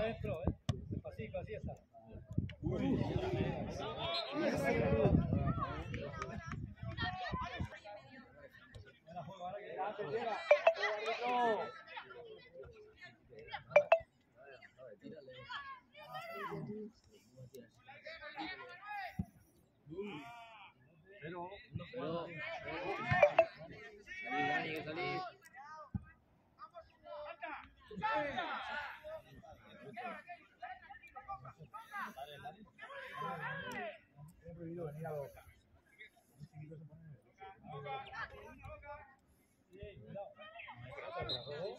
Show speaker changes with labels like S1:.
S1: ¿eh? Despacito, así está. Ahora que
S2: Bien, árbitro, Amén.